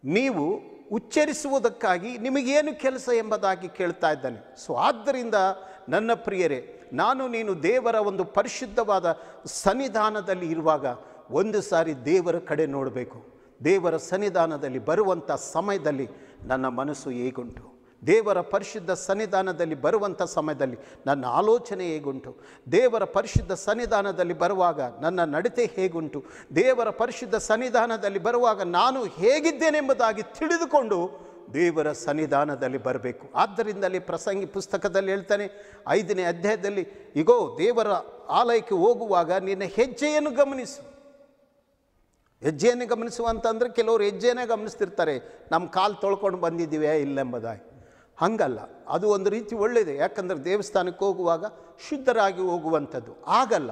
ನೀವು ಉಚ್ಚರಿಸುವುದಕ್ಕಾಗಿ ನಿಮಗೇನು ಕೆಲಸ ಎಂಬುದಾಗಿ ಕೇಳ್ತಾ ಇದ್ದಾನೆ. ಸೊ ಆದ್ದರಿಂದ ನನ್ನ ಪ್ರಿಯರೇ, ನಾನು ನೀನು ದೇವರ ಒಂದು ಪರಿಶುದ್ಧವಾದ ಸನ್ನಿಧಾನದಲ್ಲಿ ಇರುವಾಗ ಒಂದು ಸಾರಿ ದೇವರ ಕಡೆ ನೋಡಬೇಕು. ದೇವರ ಸನ್ನಿಧಾನದಲ್ಲಿ ಬರುವಂಥ ಸಮಯದಲ್ಲಿ ನನ್ನ ಮನಸ್ಸು ಹೇಗುಂಟು? ದೇವರ ಪರಿಶುದ್ಧ ಸನ್ನಿಧಾನದಲ್ಲಿ ಬರುವಂಥ ಸಮಯದಲ್ಲಿ ನನ್ನ ಆಲೋಚನೆ ಹೇಗುಂಟು? ದೇವರ ಪರಿಶುದ್ಧ ಸನ್ನಿಧಾನದಲ್ಲಿ ಬರುವಾಗ ನನ್ನ ನಡತೆ ಹೇಗುಂಟು? ದೇವರ ಪರಿಶುದ್ಧ ಸನ್ನಿಧಾನದಲ್ಲಿ ಬರುವಾಗ ನಾನು ಹೇಗಿದ್ದೇನೆಂಬುದಾಗಿ ತಿಳಿದುಕೊಂಡು ದೇವರ ಸನ್ನಿಧಾನದಲ್ಲಿ ಬರಬೇಕು. ಆದ್ದರಿಂದಲೇ ಪ್ರಸಂಗಿ ಪುಸ್ತಕದಲ್ಲಿ ಹೇಳ್ತಾನೆ, ಐದನೇ ಅಧ್ಯಾಯದಲ್ಲಿ, ಇಗೋ, ದೇವರ ಆಲಯಕ್ಕೆ ಹೋಗುವಾಗ ನಿನ್ನ ಹೆಜ್ಜೆಯನ್ನು ಗಮನಿಸು. ಹೆಜ್ಜೆಯನ್ನು ಗಮನಿಸುವ ಅಂತಂದರೆ ಕೆಲವರು ಹೆಜ್ಜೆನೇ ಗಮನಿಸ್ತಿರ್ತಾರೆ, ನಮ್ಮ ಕಾಲು ತೊಳ್ಕೊಂಡು ಬಂದಿದ್ದೀವಿ ಇಲ್ಲೆಂಬುದಾಗಿ. ಹಂಗಲ್ಲ. ಅದು ಒಂದು ರೀತಿ ಒಳ್ಳೆಯದು ಯಾಕಂದರೆ ದೇವಸ್ಥಾನಕ್ಕೆ ಹೋಗುವಾಗ ಶುದ್ಧರಾಗಿ ಹೋಗುವಂಥದ್ದು. ಆಗಲ್ಲ.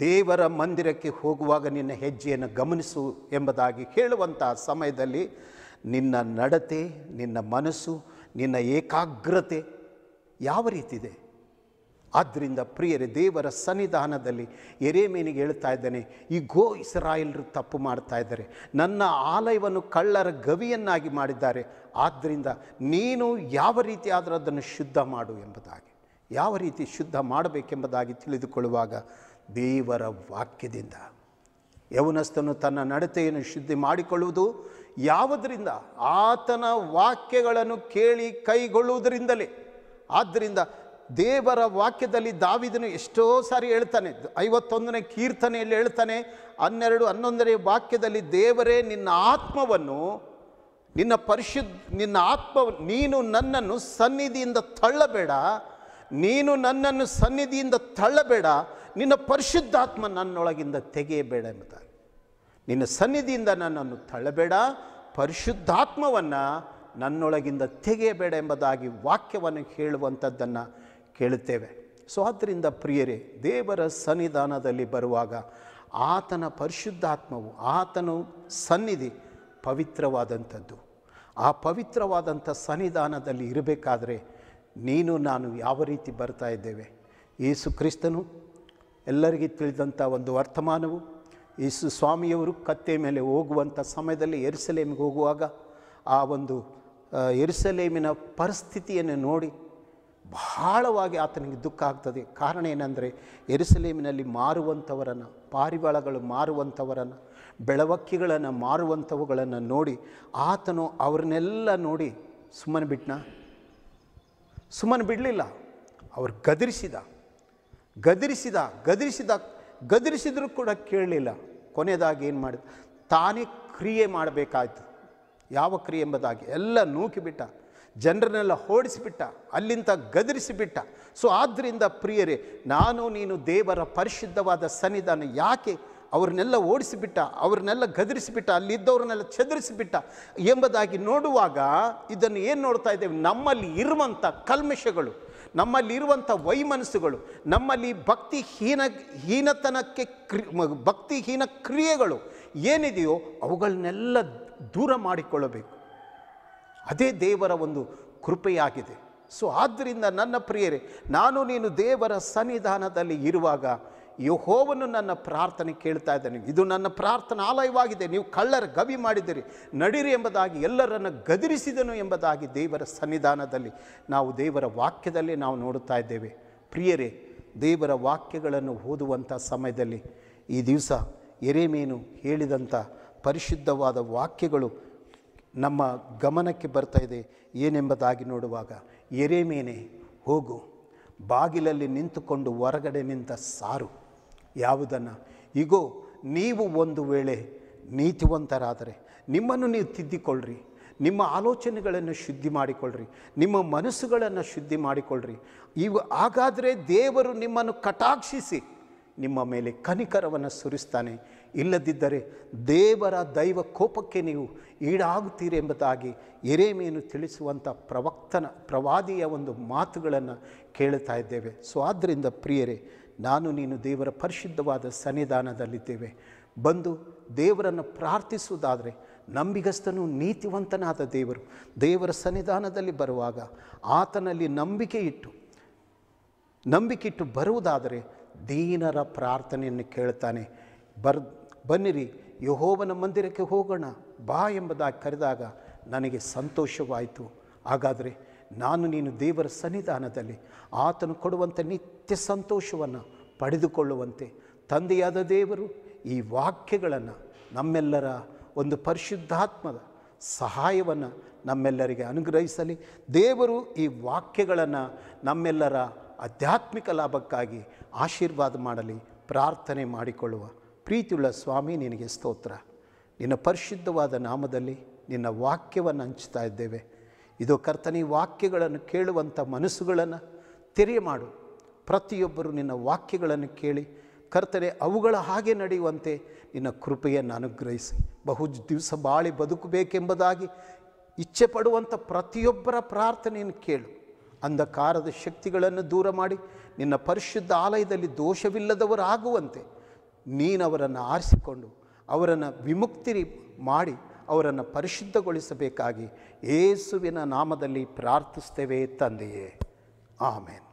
ದೇವರ ಮಂದಿರಕ್ಕೆ ಹೋಗುವಾಗ ನಿನ್ನ ಹೆಜ್ಜೆಯನ್ನು ಗಮನಿಸು ಎಂಬುದಾಗಿ ಹೇಳುವಂಥ ಸಮಯದಲ್ಲಿ ನಿನ್ನ ನಡತೆ, ನಿನ್ನ ಮನಸ್ಸು, ನಿನ್ನ ಏಕಾಗ್ರತೆ ಯಾವ ರೀತಿ ಇದೆ? ಆದ್ದರಿಂದ ಪ್ರಿಯರೇ, ದೇವರ ಸನ್ನಿಧಾನದಲ್ಲಿ ಎರೇಮೇನಿಗೆ ಹೇಳ್ತಾ ಇದ್ದಾನೆ ಈ ಗೋ ಇಸ್ರಾಯೇಲ್ರು ತಪ್ಪು ಮಾಡ್ತಾ ಇದ್ದಾರೆ. ನನ್ನ ಆಲಯವನ್ನು ಕಳ್ಳರ ಗವಿಯನ್ನಾಗಿ ಮಾಡಿದ್ದಾರೆ. ಆದ್ದರಿಂದ ನೀನು ಯಾವ ರೀತಿ ಆದರೂ ಅದನ್ನು ಶುದ್ಧ ಮಾಡು ಎಂಬುದಾಗಿ. ಯಾವ ರೀತಿ ಶುದ್ಧ ಮಾಡಬೇಕೆಂಬುದಾಗಿ ತಿಳಿದುಕೊಳ್ಳುವಾಗ ದೇವರ ವಾಕ್ಯದಿಂದ ಯೌನಸ್ತನು ತನ್ನ ನಡತೆಯನ್ನು ಶುದ್ಧಿ ಮಾಡಿಕೊಳ್ಳುವುದು, ಯಾವುದರಿಂದ? ಆತನ ವಾಕ್ಯಗಳನ್ನು ಕೇಳಿ ಕೈಗೊಳ್ಳುವುದರಿಂದಲೇ. ಆದ್ದರಿಂದ ದೇವರ ವಾಕ್ಯದಲ್ಲಿ ದಾವಿದನು ಎಷ್ಟೋ ಸಾರಿ ಹೇಳ್ತಾನೆ. ಐವತ್ತೊಂದನೇ ಕೀರ್ತನೆಯಲ್ಲಿ ಹೇಳ್ತಾನೆ, ಹನ್ನೆರಡು, ಹನ್ನೊಂದನೇ ವಾಕ್ಯದಲ್ಲಿ ದೇವರೇ, ನಿನ್ನ ಆತ್ಮವನ್ನು, ನಿನ್ನ ಪರಿಶುದ್ಧ, ನಿನ್ನ ಆತ್ಮ, ನೀನು ನನ್ನನ್ನು ಸನ್ನಿಧಿಯಿಂದ ತಳ್ಳಬೇಡ. ನೀನು ನನ್ನನ್ನು ಸನ್ನಿಧಿಯಿಂದ ತಳ್ಳಬೇಡ. ನಿನ್ನ ಪರಿಶುದ್ಧಾತ್ಮ ನನ್ನೊಳಗಿಂದ ತೆಗೆಯಬೇಡ ಎಂಬುದಾಗಿ. ನಿನ್ನ ಸನ್ನಿಧಿಯಿಂದ ನನ್ನನ್ನು ತಳ್ಳಬೇಡ. ಪರಿಶುದ್ಧಾತ್ಮವನ್ನು ನನ್ನೊಳಗಿಂದ ತೆಗೆಯಬೇಡ ಎಂಬುದಾಗಿ ವಾಕ್ಯವನ್ನು ಹೇಳುವಂಥದ್ದನ್ನು ಕೇಳುತ್ತೇವೆ. ಸೊ ಆದ್ದರಿಂದ ಪ್ರಿಯರೇ, ದೇವರ ಸನ್ನಿಧಾನದಲ್ಲಿ ಬರುವಾಗ ಆತನ ಪರಿಶುದ್ಧಾತ್ಮವು, ಆತನು ಸನ್ನಿಧಿ ಪವಿತ್ರವಾದಂಥದ್ದು. ಆ ಪವಿತ್ರವಾದಂಥ ಸನ್ನಿಧಾನದಲ್ಲಿ ಇರಬೇಕಾದ್ರೆ ನೀನು, ನಾನು ಯಾವ ರೀತಿ ಬರ್ತಾ ಇದ್ದೇವೆ? ಯೇಸು ಕ್ರಿಸ್ತನು, ಎಲ್ಲರಿಗೂ ತಿಳಿದಂಥ ಒಂದು ವರ್ತಮಾನವು, ಯೇಸು ಸ್ವಾಮಿಯವರು ಕತ್ತೆ ಮೇಲೆ ಹೋಗುವಂಥ ಸಮಯದಲ್ಲಿ ಎರಿಸಲೇಮಿಗೆ ಹೋಗುವಾಗ ಆ ಒಂದು ಎರಿಸಲೇಮಿನ ಪರಿಸ್ಥಿತಿಯನ್ನು ನೋಡಿ ಬಹಳವಾಗಿ ಆತನಿಗೆ ದುಃಖ ಆಗ್ತದೆ. ಕಾರಣ ಏನಂದರೆ ಎರುಸಲೇಮಿನಲ್ಲಿ ಮಾರುವಂಥವರನ್ನು, ಪಾರಿವಾಳಗಳು ಮಾರುವಂಥವರನ್ನು, ಬೆಳವಕ್ಕಿಗಳನ್ನು ಮಾರುವಂಥವುಗಳನ್ನು ನೋಡಿ, ಆತನು ಅವ್ರನ್ನೆಲ್ಲ ನೋಡಿ, ಸುಮ್ಮನೆ ಬಿಟ್ನ? ಸುಮ್ಮನೆ ಬಿಡಲಿಲ್ಲ. ಅವ್ರು ಗದರಿಸಿದ. ಗದರಿಸಿದ ಗದರಿಸಿದ, ಗದರಿಸಿದರೂ ಕೂಡ ಕೇಳಲಿಲ್ಲ. ಕೊನೆಯದಾಗಿ ಏನು ಮಾಡಿದ? ತಾನೇ ಕ್ರಿಯೆ ಮಾಡಬೇಕಾಯ್ತು. ಯಾವ ಕ್ರಿಯೆ ಎಂಬುದಾಗಿ ಎಲ್ಲ ನೂಕಿಬಿಟ್ಟ. ಜನರನ್ನೆಲ್ಲ ಓಡಿಸಿಬಿಟ್ಟ, ಅಲ್ಲಿಂದ ಗದರಿಸಿಬಿಟ್ಟ. ಸೊ ಆದ್ದರಿಂದ ಪ್ರಿಯರೇ, ನಾನು ನೀನು ದೇವರ ಪರಿಶುದ್ಧವಾದ ಸನ್ನಿಧಾನ ಯಾಕೆ ಅವ್ರನ್ನೆಲ್ಲ ಓಡಿಸಿಬಿಟ್ಟ, ಅವ್ರನ್ನೆಲ್ಲ ಗದರಿಸಿಬಿಟ್ಟ, ಅಲ್ಲಿದ್ದವ್ರನ್ನೆಲ್ಲ ಚದರಿಸಿಬಿಟ್ಟ ಎಂಬುದಾಗಿ ನೋಡುವಾಗ ಇದನ್ನು ಏನು ನೋಡ್ತಾ ಇದ್ದೇವೆ? ನಮ್ಮಲ್ಲಿ ಇರುವಂಥ ಕಲ್ಮಶಗಳು, ನಮ್ಮಲ್ಲಿ ಇರುವಂಥ ವೈಮನಸ್ಸುಗಳು, ನಮ್ಮಲ್ಲಿ ಭಕ್ತಿಹೀನ, ಹೀನತನಕ್ಕೆ ಕ್ರಿ ಭಕ್ತಿಹೀನ ಕ್ರಿಯೆಗಳು ಏನಿದೆಯೋ ಅವುಗಳನ್ನೆಲ್ಲ ದೂರ ಮಾಡಿಕೊಳ್ಳಬೇಕು. ಅದೇ ದೇವರ ಒಂದು ಕೃಪೆಯಾಗಿದೆ. ಸೊ ಆದ್ದರಿಂದ ನನ್ನ ಪ್ರಿಯರೇ, ನಾನು ನೀನು ದೇವರ ಸನ್ನಿಧಾನದಲ್ಲಿ ಇರುವಾಗ ಯಹೋವನು ನನ್ನ ಪ್ರಾರ್ಥನೆ ಕೇಳ್ತಾ ಇದ್ದಾನೆ. ಇದು ನನ್ನ ಪ್ರಾರ್ಥನಾ ಆಲಯವಾಗಿದೆ. ನೀವು ಕಳ್ಳರ ಗವಿ ಮಾಡಿದಿರಿ ನಡಿರಿ ಎಂಬುದಾಗಿ ಎಲ್ಲರನ್ನು ಗದರಿಸಿದನು ಎಂಬುದಾಗಿ ದೇವರ ಸನ್ನಿಧಾನದಲ್ಲಿ ನಾವು ದೇವರ ವಾಕ್ಯದಲ್ಲಿ ನಾವು ನೋಡುತ್ತಾ ಇದ್ದೇವೆ. ಪ್ರಿಯರೇ, ದೇವರ ವಾಕ್ಯಗಳನ್ನು ಓದುವಂಥ ಸಮಯದಲ್ಲಿ ಈ ದಿವಸ ಎರೆಮೇನು ಹೇಳಿದಂಥ ಪರಿಶುದ್ಧವಾದ ವಾಕ್ಯಗಳು ನಮ್ಮ ಗಮನಕ್ಕೆ ಬರ್ತಾ ಇದೆ ಏನೆಂಬುದಾಗಿ ನೋಡುವಾಗ ಎರೆಮೇನೆ ಹೋಗು. ಬಾಗಿಲಲ್ಲಿ ನಿಂತುಕೊಂಡು ಹೊರಗಡೆ ನಿಂತ ಸಾರು. ಯಾವುದನ್ನು? ಈಗೋ ನೀವು ಒಂದು ವೇಳೆ ನೀತಿವಂತರಾದರೆ ನಿಮ್ಮನ್ನು ನೀವು ತಿದ್ದಿಕೊಳ್ಳ್ರಿ. ನಿಮ್ಮ ಆಲೋಚನೆಗಳನ್ನು ಶುದ್ಧಿ ಮಾಡಿಕೊಳ್ಳ್ರಿ. ನಿಮ್ಮ ಮನಸ್ಸುಗಳನ್ನು ಶುದ್ಧಿ ಮಾಡಿಕೊಳ್ಳ್ರಿ. ಇವು, ಹಾಗಾದರೆ ದೇವರು ನಿಮ್ಮನ್ನು ಕಟಾಕ್ಷಿಸಿ ನಿಮ್ಮ ಮೇಲೆ ಕನಿಕರವನ್ನು ಸುರಿಸ್ತಾನೆ. ಇಲ್ಲದಿದ್ದರೆ ದೇವರ ದೈವ ಕೋಪಕ್ಕೆ ನೀವು ಈಡಾಗುತ್ತೀರಿ ಎಂಬುದಾಗಿ ಎರೇಮೆಯನ್ನು ತಿಳಿಸುವಂಥ ಪ್ರವಕ್ತನ, ಪ್ರವಾದಿಯ ಒಂದು ಮಾತುಗಳನ್ನು ಕೇಳುತ್ತಾ ಇದ್ದೇವೆ. ಸೊ, ಆದ್ದರಿಂದ ಪ್ರಿಯರೇ, ನಾನು ನೀನು ದೇವರ ಪರಿಶುದ್ಧವಾದ ಸನ್ನಿಧಾನದಲ್ಲಿದ್ದೇವೆ. ಬಂದು ದೇವರನ್ನು ಪ್ರಾರ್ಥಿಸುವುದಾದರೆ ನಂಬಿಗಸ್ತನು ನೀತಿವಂತನಾದ ದೇವರು. ದೇವರ ಸನ್ನಿಧಾನದಲ್ಲಿ ಬರುವಾಗ ಆತನಲ್ಲಿ ನಂಬಿಕೆ ಇಟ್ಟು ನಂಬಿಕೆ ಇಟ್ಟು ಬರುವುದಾದರೆ ದೀನರ ಪ್ರಾರ್ಥನೆಯನ್ನು ಕೇಳ್ತಾನೆ. ಬರ್ ಬನ್ನಿರಿ, ಯಹೋವನ ಮಂದಿರಕ್ಕೆ ಹೋಗೋಣ. ಬಾ ಎಂಬುದಾಗಿ ಕರೆದಾಗ ನನಗೆ ಸಂತೋಷವಾಯಿತು. ಹಾಗಾದರೆ ನಾನು ನೀನು ದೇವರ ಸನ್ನಿಧಾನದಲ್ಲಿ ಆತನು ಕೊಡುವಂಥ ನಿತ್ಯ ಸಂತೋಷವನ್ನು ಪಡೆದುಕೊಳ್ಳುವಂತೆ ತಂದೆಯಾದ ದೇವರು ಈ ವಾಕ್ಯಗಳನ್ನು ನಮ್ಮೆಲ್ಲರ ಒಂದು ಪರಿಶುದ್ಧಾತ್ಮದ ಸಹಾಯವನ್ನು ನಮ್ಮೆಲ್ಲರಿಗೆ ಅನುಗ್ರಹಿಸಲಿ. ದೇವರು ಈ ವಾಕ್ಯಗಳನ್ನು ನಮ್ಮೆಲ್ಲರ ಆಧ್ಯಾತ್ಮಿಕ ಲಾಭಕ್ಕಾಗಿ ಆಶೀರ್ವಾದ ಮಾಡಲಿ. ಪ್ರಾರ್ಥನೆ ಮಾಡಿಕೊಳ್ಳುವ ಪ್ರೀತಿಯುಳ್ಳ ಸ್ವಾಮಿ, ನಿನಗೆ ಸ್ತೋತ್ರ. ನಿನ್ನ ಪರಿಶುದ್ಧವಾದ ನಾಮದಲ್ಲಿ ನಿನ್ನ ವಾಕ್ಯವನ್ನು ಹಂಚ್ತಾ ಇದ್ದೇವೆ. ಇದು ಕರ್ತನಿ ವಾಕ್ಯಗಳನ್ನು ಕೇಳುವಂಥ ಮನಸ್ಸುಗಳನ್ನು ತೆರೆ ಮಾಡು. ಪ್ರತಿಯೊಬ್ಬರು ನಿನ್ನ ವಾಕ್ಯಗಳನ್ನು ಕೇಳಿ, ಕರ್ತನೆ, ಅವುಗಳ ಹಾಗೆ ನಡೆಯುವಂತೆ ನಿನ್ನ ಕೃಪೆಯನ್ನು ಅನುಗ್ರಹಿಸಿ. ಬಹು ದಿವಸ ಬಾಳಿ ಬದುಕಬೇಕೆಂಬುದಾಗಿ ಇಚ್ಛೆ ಪಡುವಂಥ ಪ್ರತಿಯೊಬ್ಬರ ಪ್ರಾರ್ಥನೆಯನ್ನು ಕೇಳು. ಅಂಧಕಾರದ ಶಕ್ತಿಗಳನ್ನು ದೂರ ಮಾಡಿ, ನಿನ್ನ ಪರಿಶುದ್ಧ ಆಲಯದಲ್ಲಿ ದೋಷವಿಲ್ಲದವರಾಗುವಂತೆ ನೀನವರನ್ನು ಆರಿಸಿಕೊಂಡು ಅವರನ್ನು ವಿಮುಕ್ತಿ ಮಾಡಿ ಅವರನ್ನು ಪರಿಶುದ್ಧಗೊಳಿಸಬೇಕಾಗಿ ಏಸುವಿನ ನಾಮದಲ್ಲಿ ಪ್ರಾರ್ಥಿಸ್ತೇವೆ ತಂದೆಯೇ. ಆಮೇನ್.